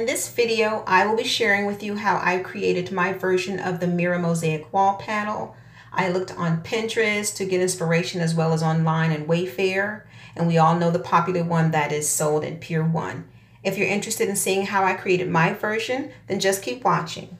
In this video, I will be sharing with you how I created my version of the mirror Mosaic wall panel. I looked on Pinterest to get inspiration as well as online and Wayfair, and we all know the popular one that is sold in Pier 1. If you're interested in seeing how I created my version, then just keep watching.